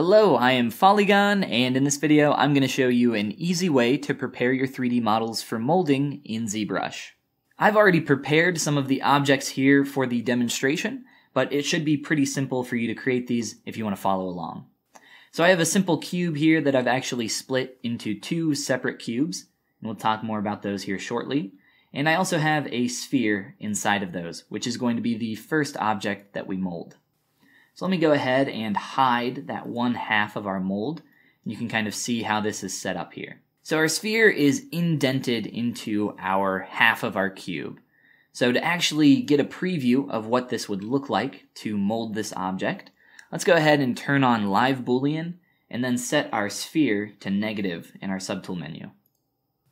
Hello, I am Follygon, and in this video I'm going to show you an easy way to prepare your 3D models for molding in ZBrush. I've already prepared some of the objects here for the demonstration, but it should be pretty simple for you to create these if you want to follow along. So I have a simple cube here that I've actually split into two separate cubes, and we'll talk more about those here shortly. And I also have a sphere inside of those, which is going to be the first object that we mold. So let me go ahead and hide that one half of our mold. You can kind of see how this is set up here. So our sphere is indented into our half of our cube. So to actually get a preview of what this would look like to mold this object, let's go ahead and turn on Live Boolean and then set our sphere to negative in our subtool menu.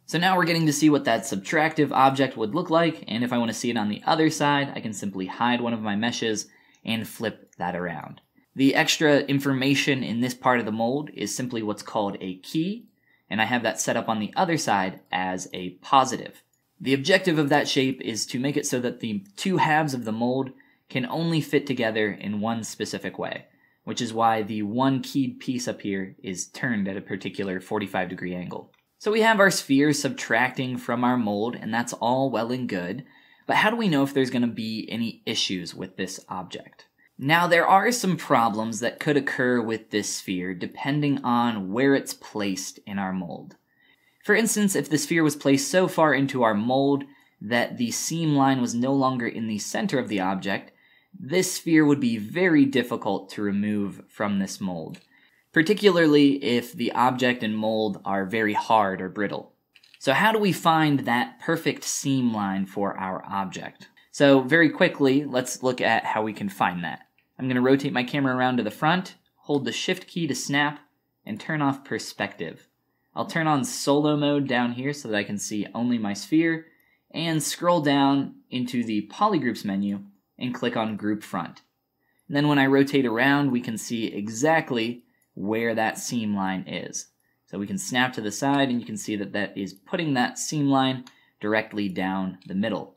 So now we're getting to see what that subtractive object would look like, and if I want to see it on the other side, I can simply hide one of my meshes and flip that around. The extra information in this part of the mold is simply what's called a key, and I have that set up on the other side as a positive. The objective of that shape is to make it so that the two halves of the mold can only fit together in one specific way, which is why the one keyed piece up here is turned at a particular 45 degree angle. So we have our sphere subtracting from our mold, and that's all well and good, but how do we know if there's going to be any issues with this object? Now, there are some problems that could occur with this sphere depending on where it's placed in our mold. For instance, if the sphere was placed so far into our mold that the seam line was no longer in the center of the object, this sphere would be very difficult to remove from this mold, particularly if the object and mold are very hard or brittle. So how do we find that perfect seam line for our object? So very quickly, let's look at how we can find that. I'm going to rotate my camera around to the front, hold the shift key to snap, and turn off perspective. I'll turn on solo mode down here so that I can see only my sphere, and scroll down into the polygroups menu and click on group front. And then when I rotate around, we can see exactly where that seam line is. So we can snap to the side and you can see that that is putting that seam line directly down the middle.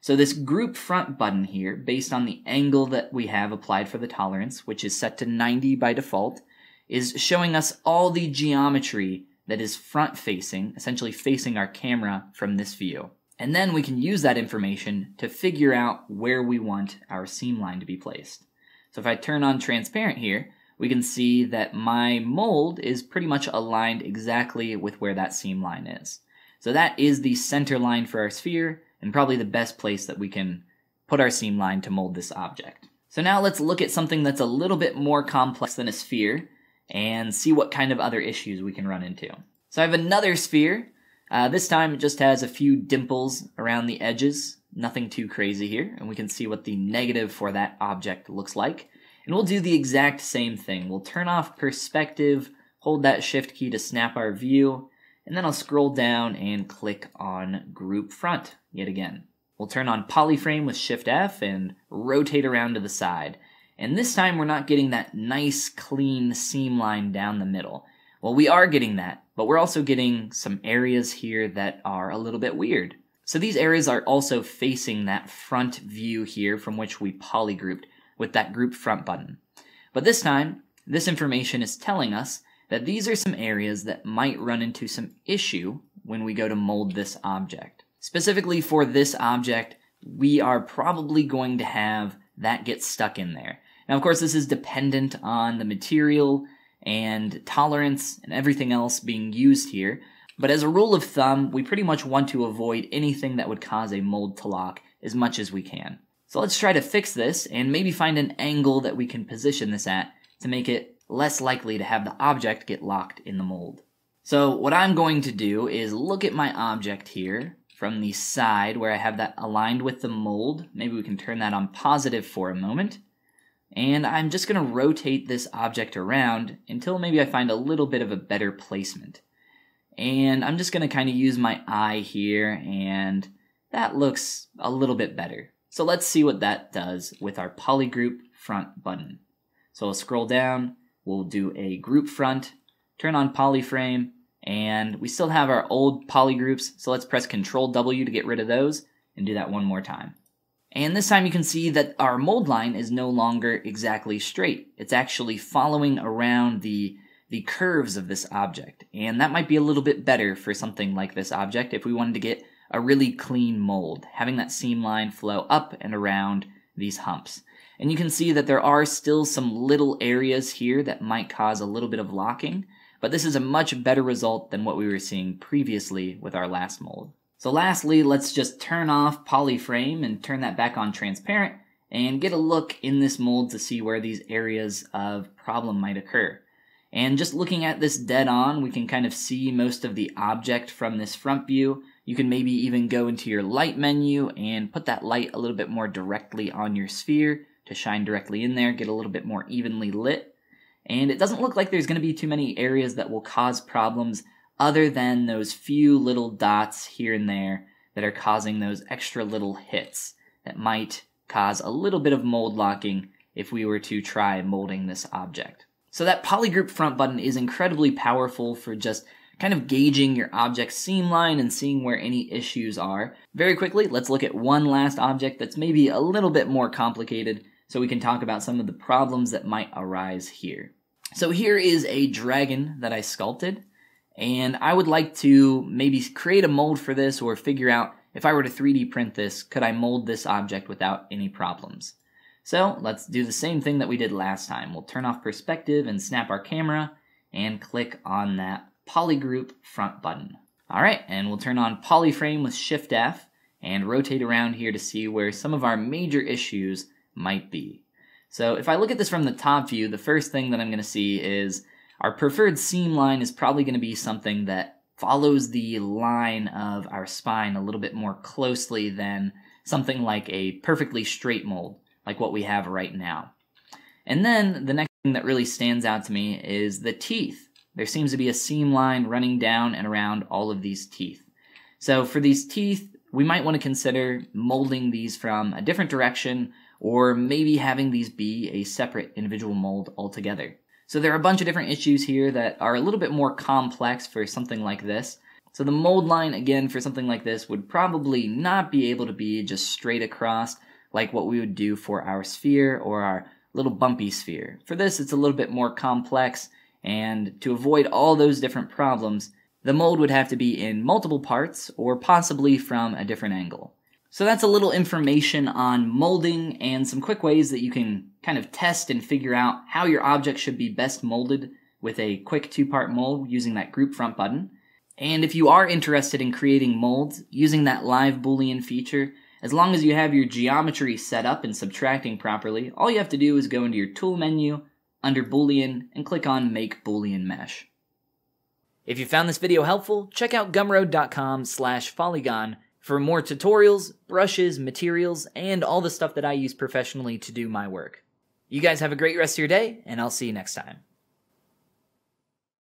So this group front button here, based on the angle that we have applied for the tolerance, which is set to 90 by default, is showing us all the geometry that is front facing, essentially facing our camera from this view. And then we can use that information to figure out where we want our seam line to be placed. So if I turn on transparent here, we can see that my mold is pretty much aligned exactly with where that seam line is. So that is the center line for our sphere, and probably the best place that we can put our seam line to mold this object. So now let's look at something that's a little bit more complex than a sphere, and see what kind of other issues we can run into. So I have another sphere. Uh, this time it just has a few dimples around the edges, nothing too crazy here, and we can see what the negative for that object looks like. And we'll do the exact same thing. We'll turn off perspective, hold that shift key to snap our view, and then I'll scroll down and click on group front yet again. We'll turn on polyframe with shift F and rotate around to the side. And this time we're not getting that nice clean seam line down the middle. Well, we are getting that, but we're also getting some areas here that are a little bit weird. So these areas are also facing that front view here from which we polygrouped with that group front button. But this time, this information is telling us that these are some areas that might run into some issue when we go to mold this object. Specifically for this object, we are probably going to have that get stuck in there. Now, of course, this is dependent on the material and tolerance and everything else being used here, but as a rule of thumb, we pretty much want to avoid anything that would cause a mold to lock as much as we can. So let's try to fix this and maybe find an angle that we can position this at to make it less likely to have the object get locked in the mold. So what I'm going to do is look at my object here from the side where I have that aligned with the mold. Maybe we can turn that on positive for a moment. And I'm just going to rotate this object around until maybe I find a little bit of a better placement. And I'm just going to kind of use my eye here and that looks a little bit better. So let's see what that does with our polygroup front button. So we'll scroll down, we'll do a group front, turn on polyframe, and we still have our old polygroups, so let's press Control W to get rid of those, and do that one more time. And this time you can see that our mold line is no longer exactly straight. It's actually following around the, the curves of this object. And that might be a little bit better for something like this object if we wanted to get a really clean mold, having that seam line flow up and around these humps. And you can see that there are still some little areas here that might cause a little bit of locking, but this is a much better result than what we were seeing previously with our last mold. So lastly, let's just turn off polyframe and turn that back on transparent and get a look in this mold to see where these areas of problem might occur. And just looking at this dead on, we can kind of see most of the object from this front view. You can maybe even go into your light menu and put that light a little bit more directly on your sphere to shine directly in there, get a little bit more evenly lit. And it doesn't look like there's going to be too many areas that will cause problems other than those few little dots here and there that are causing those extra little hits that might cause a little bit of mold locking if we were to try molding this object. So that polygroup front button is incredibly powerful for just kind of gauging your object's seam line and seeing where any issues are. Very quickly, let's look at one last object that's maybe a little bit more complicated so we can talk about some of the problems that might arise here. So here is a dragon that I sculpted. And I would like to maybe create a mold for this or figure out if I were to 3D print this, could I mold this object without any problems? So let's do the same thing that we did last time. We'll turn off perspective and snap our camera and click on that polygroup front button. All right, and we'll turn on polyframe with Shift F and rotate around here to see where some of our major issues might be. So if I look at this from the top view, the first thing that I'm going to see is our preferred seam line is probably going to be something that follows the line of our spine a little bit more closely than something like a perfectly straight mold, like what we have right now. And then the next thing that really stands out to me is the teeth. There seems to be a seam line running down and around all of these teeth. So for these teeth, we might want to consider molding these from a different direction or maybe having these be a separate individual mold altogether. So there are a bunch of different issues here that are a little bit more complex for something like this. So the mold line, again, for something like this would probably not be able to be just straight across like what we would do for our sphere or our little bumpy sphere. For this, it's a little bit more complex, and to avoid all those different problems, the mold would have to be in multiple parts or possibly from a different angle. So that's a little information on molding and some quick ways that you can kind of test and figure out how your object should be best molded with a quick two-part mold using that group front button. And if you are interested in creating molds using that live boolean feature, as long as you have your geometry set up and subtracting properly, all you have to do is go into your tool menu, under boolean, and click on make boolean mesh. If you found this video helpful, check out gumroad.com slash follygon for more tutorials, brushes, materials, and all the stuff that I use professionally to do my work. You guys have a great rest of your day, and I'll see you next time.